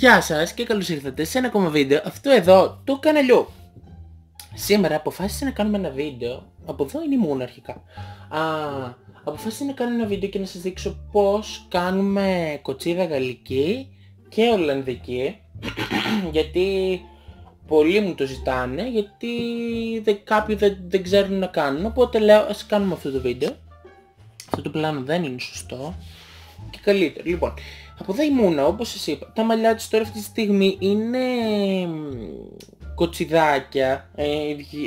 Γεια σας και καλώς ήρθατε σε ένα ακόμα βίντεο αυτό εδώ του καναλιού. Σήμερα αποφάσισα να κάνουμε ένα βίντεο, από εδώ είναι η Μούνα αρχικά. Α, αποφάσισα να κάνω ένα βίντεο και να σας δείξω πώς κάνουμε κοτσίδα γαλλική και ολλανδική. γιατί πολλοί μου το ζητάνε, γιατί δεν, κάποιοι δεν, δεν ξέρουν να κάνουν. Οπότε λέω ας κάνουμε αυτό το βίντεο. Αυτό το πλάνο δεν είναι σωστό και καλύτερο. Λοιπόν, από εδώ η Μούνα, όπως σας είπα, τα μαλλιά της τώρα αυτή τη στιγμή είναι κοτσιδάκια. Ε,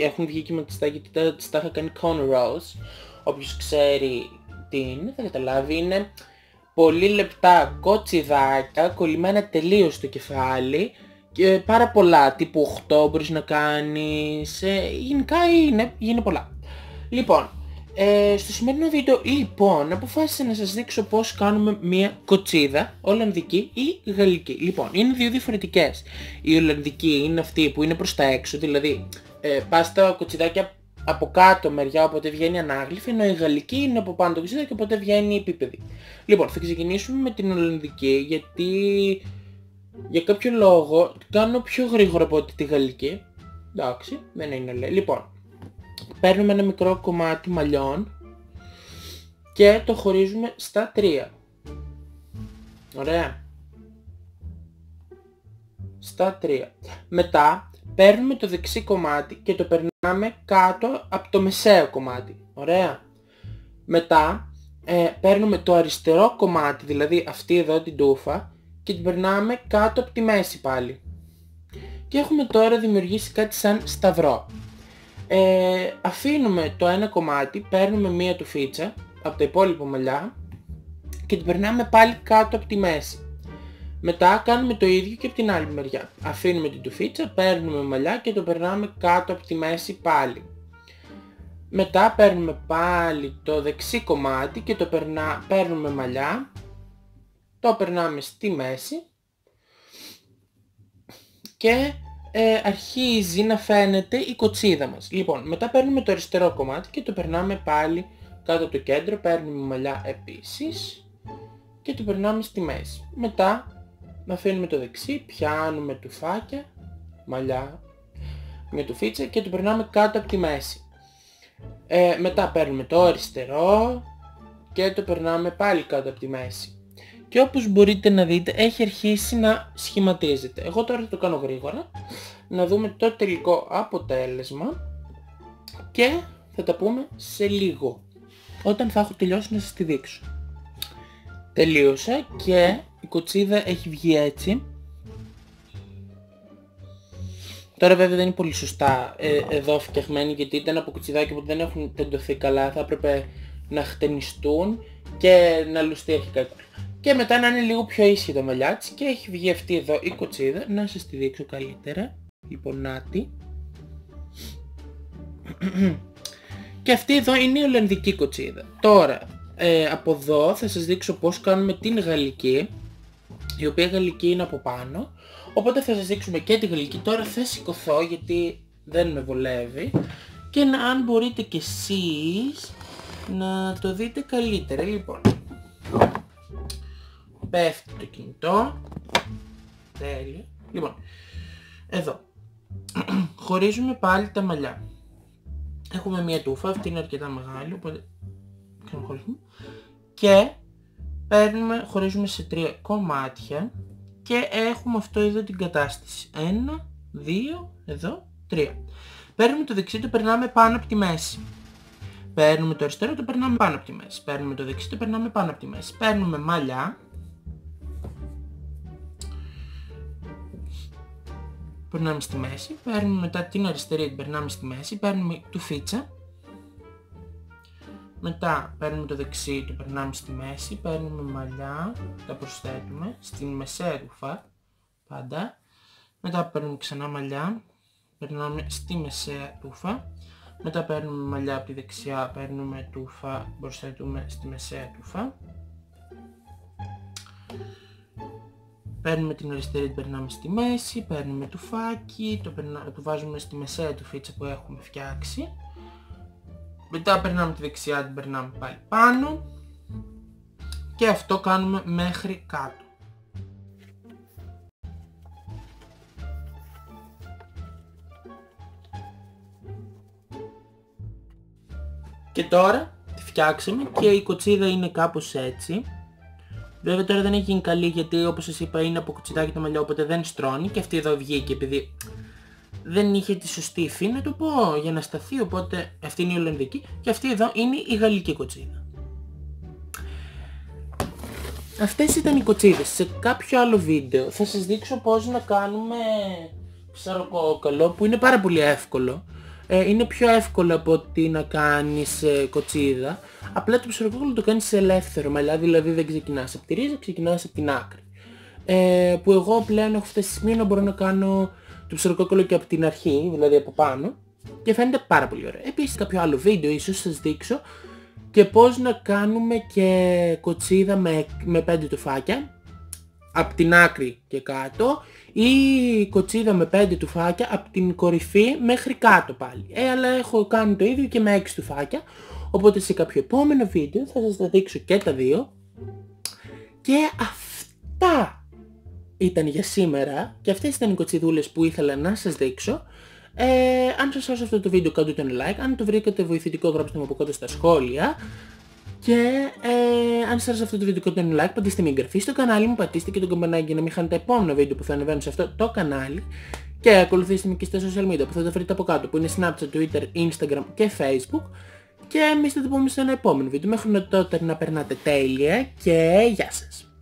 έχουν βγει κυματιστά γιατί τα, τα είχα κάνει cornrows. Όποιος ξέρει τι είναι θα καταλάβει. Είναι πολύ λεπτά κοτσιδάκια, κολλημένα τελείως στο κεφάλι. Και πάρα πολλά, τύπου 8 μπορείς να κάνεις. Ε, γενικά είναι, είναι πολλά. Λοιπόν, ε, στο σημερινό βίντεο λοιπόν αποφάσισα να σας δείξω πώς κάνουμε μια κοτσίδα Ολλανδική ή Γαλλική. Λοιπόν, είναι δύο διαφορετικές. Η Ολλανδική είναι αυτή που είναι προς τα έξω, δηλαδή ε, πας τα κοτσιδάκια από κάτω μεριά οπότε βγαίνει ανάγλυφη, ενώ η Γαλλική είναι από πάνω το κοτσιδάκι οπότε βγαίνει επίπεδη. Λοιπόν, θα ξεκινήσουμε με την Ολλανδική γιατί για κάποιο λόγο κάνω πιο γρήγορα από ότι τη Γαλλική. Εντάξει, δεν είναι λέει. Λοιπόν, παίρνουμε ένα μικρό κομμάτι μαλλιών και το χωρίζουμε στα τρία. Ωραία. Στα τρία. Μετά παίρνουμε το δεξί κομμάτι και το περνάμε κάτω από το μεσαίο κομμάτι. Ωραία. Μετά ε, παίρνουμε το αριστερό κομμάτι, δηλαδή αυτή εδώ την τούφα και την περνάμε κάτω από τη μέση πάλι. Και έχουμε τώρα δημιουργήσει κάτι σαν σταυρό ε, αφήνουμε το ένα κομμάτι, παίρνουμε μία τουφίτσα από τα υπόλοιπα μαλλιά και την περνάμε πάλι κάτω από τη μέση. Μετά κάνουμε το ίδιο και από την άλλη μεριά. Αφήνουμε την τουφίτσα, παίρνουμε μαλλιά και το περνάμε κάτω από τη μέση πάλι. Μετά παίρνουμε πάλι το δεξί κομμάτι και το περνά, παίρνουμε μαλλιά, το περνάμε στη μέση και ε, αρχίζει να φαίνεται η κοτσίδα μας. Λοιπόν, μετά παίρνουμε το αριστερό κομμάτι και το περνάμε πάλι κάτω από το κέντρο, παίρνουμε μαλλιά επίσης και το περνάμε στη μέση. Μετά αφήνουμε το δεξί, πιάνουμε τουφάκια, μαλλιά, μια τουφίτσα και το περνάμε κάτω από τη μέση. Ε, μετά παίρνουμε το αριστερό και το περνάμε πάλι κάτω από τη μέση. Και όπως μπορείτε να δείτε έχει αρχίσει να σχηματίζεται. Εγώ τώρα θα το κάνω γρήγορα. Να δούμε το τελικό αποτέλεσμα. Και θα τα πούμε σε λίγο. Όταν θα έχω τελειώσει να σας τη δείξω. Τελείωσα και η κοτσίδα έχει βγει έτσι. Τώρα βέβαια δεν είναι πολύ σωστά ε, εδώ φτιαγμένη γιατί ήταν από κουτσιδάκια που δεν έχουν τεντωθεί καλά. Θα έπρεπε να χτενιστούν και να λουστεί αρχικά και μετά να είναι λίγο πιο ίσχυ το μαλλιά της και έχει βγει αυτή εδώ η κοτσίδα. Να σας τη δείξω καλύτερα. Λοιπόν, νάτι. και αυτή εδώ είναι η Ολλανδική κοτσίδα. Τώρα, ε, από εδώ θα σας δείξω πώς κάνουμε την γαλλική, η οποία γαλλική είναι από πάνω. Οπότε θα σας δείξουμε και τη γαλλική. Τώρα θα σηκωθώ γιατί δεν με βολεύει. Και να, αν μπορείτε κι εσείς να το δείτε καλύτερα. Λοιπόν, πέφτει το κινητό. Τέλεια. Λοιπόν, εδώ. Χωρίζουμε πάλι τα μαλλιά. Έχουμε μία τούφα, αυτή είναι αρκετά μεγάλη, οπότε χωρίζουμε. Και παίρνουμε, χωρίζουμε σε τρία κομμάτια και έχουμε αυτό εδώ την κατάσταση. Ένα, δύο, εδώ, τρία. Παίρνουμε το δεξί, το περνάμε πάνω από τη μέση. Παίρνουμε το αριστερό, το περνάμε πάνω από τη μέση. Παίρνουμε το δεξί, το περνάμε πάνω από τη μέση. Παίρνουμε μαλλιά περνάμε στη μέση, παίρνουμε μετά την αριστερή, την περνάμε στη μέση, παίρνουμε του φίτσα, μετά παίρνουμε το δεξί, το περνάμε στη μέση, παίρνουμε μαλλιά, τα προσθέτουμε στην μεσαία ρουφά, πάντα, μετά παίρνουμε ξανά μαλλιά, περνάμε στη μεσαία τούφα, μετά παίρνουμε μαλλιά από τη δεξιά, παίρνουμε τούφα, προσθέτουμε στη μεσαία τούφα, Παίρνουμε την αριστερή, την περνάμε στη μέση, παίρνουμε το φάκι, το, περνά, το βάζουμε στη μεσαία του φίτσα που έχουμε φτιάξει. Μετά περνάμε τη δεξιά, την περνάμε πάλι πάνω. Και αυτό κάνουμε μέχρι κάτω. Και τώρα τη φτιάξαμε και η κοτσίδα είναι κάπως έτσι. Βέβαια τώρα δεν έχει γίνει καλή γιατί όπως σας είπα είναι από κοτσιδάκι το μαλλιό οπότε δεν στρώνει και αυτή εδώ βγήκε επειδή δεν είχε τη σωστή υφή να το πω για να σταθεί οπότε αυτή είναι η Ολλανδική και αυτή εδώ είναι η Γαλλική κοτσίδα. Αυτές ήταν οι κοτσίδες. Σε κάποιο άλλο βίντεο θα σας δείξω πώς να κάνουμε ψαροκόκαλο που είναι πάρα πολύ εύκολο. Ε, είναι πιο εύκολο από ότι να κάνεις ε, κοτσίδα. Απλά το ψαροκόκαλο το κάνεις σε ελεύθερο μαλλιά, δηλαδή δεν ξεκινάς από τη ρίζα, ξεκινάς από την άκρη. Ε, που εγώ πλέον έχω φτάσει σημείο να μπορώ να κάνω το ψαροκόκαλο και από την αρχή, δηλαδή από πάνω. Και φαίνεται πάρα πολύ ωραίο. Επίσης κάποιο άλλο βίντεο ίσως σας δείξω και πώς να κάνουμε και κοτσίδα με, με πέντε τουφάκια από την άκρη και κάτω ή κοτσίδα με πέντε τουφάκια από την κορυφή μέχρι κάτω πάλι. Ε, αλλά έχω κάνει το ίδιο και με έξι τουφάκια, οπότε σε κάποιο επόμενο βίντεο θα σας τα δείξω και τα δύο. Και αυτά ήταν για σήμερα και αυτές ήταν οι κοτσιδούλες που ήθελα να σας δείξω. Ε, αν σας άρεσε αυτό το βίντεο κάντε το ένα like, αν το βρήκατε βοηθητικό γράψτε μου από κάτω στα σχόλια. Και ε, αν σας άρεσε αυτό το βίντεο κάντε ένα like, πατήστε μια εγγραφή στο κανάλι μου, πατήστε και το καμπανάκι για να μην χάνετε επόμενο βίντεο που θα ανεβαίνουν σε αυτό το κανάλι. Και ακολουθήστε με και στα social media που θα τα βρείτε από κάτω που είναι Snapchat, Twitter, Instagram και Facebook. Και εμείς θα το πούμε σε ένα επόμενο βίντεο. Μέχρι τότε να περνάτε τέλεια και γεια σας.